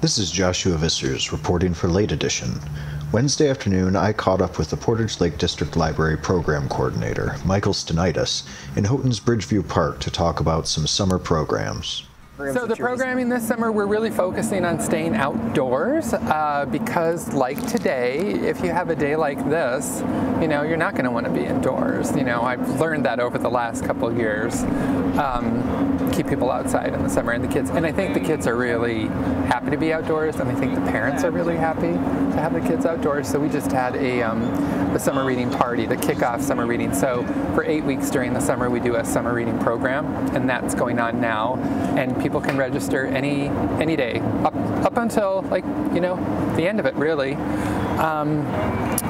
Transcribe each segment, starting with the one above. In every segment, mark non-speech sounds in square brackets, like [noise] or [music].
This is Joshua Vissers reporting for Late Edition. Wednesday afternoon, I caught up with the Portage Lake District Library Program Coordinator, Michael Stanitis, in Houghton's Bridgeview Park to talk about some summer programs. So the programming this summer, we're really focusing on staying outdoors uh, because, like today, if you have a day like this, you know you're not going to want to be indoors. You know, I've learned that over the last couple of years. Um, keep people outside in the summer, and the kids, and I think the kids are really happy to be outdoors, and I think the parents are really happy to have the kids outdoors. So we just had a um, the summer reading party, the kickoff summer reading. So for eight weeks during the summer, we do a summer reading program, and that's going on now, and people people can register any any day up up until like you know the end of it really. Um,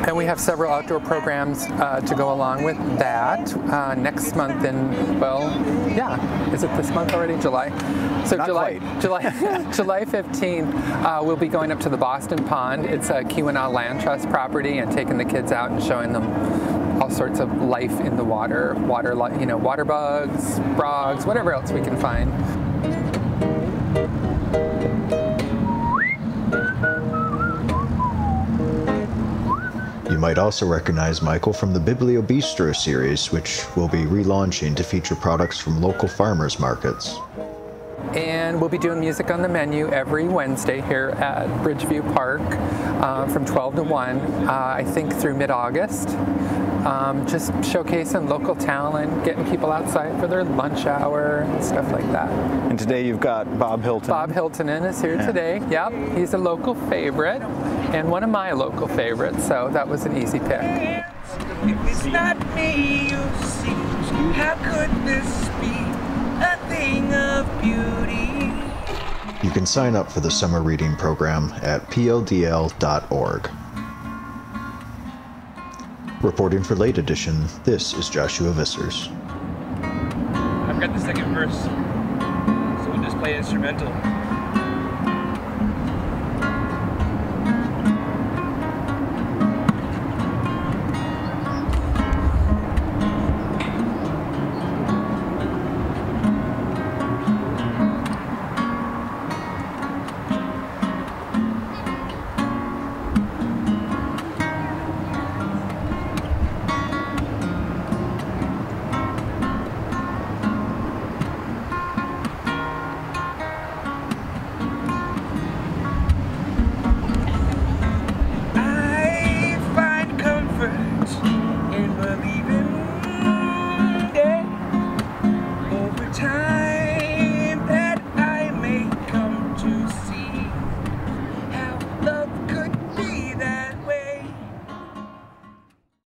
and we have several outdoor programs uh, to go along with that. Uh, next month in well, yeah, is it this month already? July. So Not July quite. July [laughs] [laughs] July 15th, uh, we'll be going up to the Boston Pond. It's a Keweenaw Land Trust property and taking the kids out and showing them all sorts of life in the water, water, you know, water bugs, frogs, whatever else we can find. Might also recognize Michael from the Biblio Bistro series, which we'll be relaunching to feature products from local farmers markets. And we'll be doing music on the menu every Wednesday here at Bridgeview Park uh, from 12 to 1, uh, I think through mid August um, just showcasing local talent, getting people outside for their lunch hour and stuff like that. And today you've got Bob Hilton. Bob Hiltunen is here yeah. today. Yep, he's a local favorite and one of my local favorites, so that was an easy pick. it's not me, you see, how could this be a thing of beauty? You can sign up for the summer reading program at pldl.org. Reporting for Late Edition, this is Joshua Vissers. I've got the second verse, so we'll just play instrumental.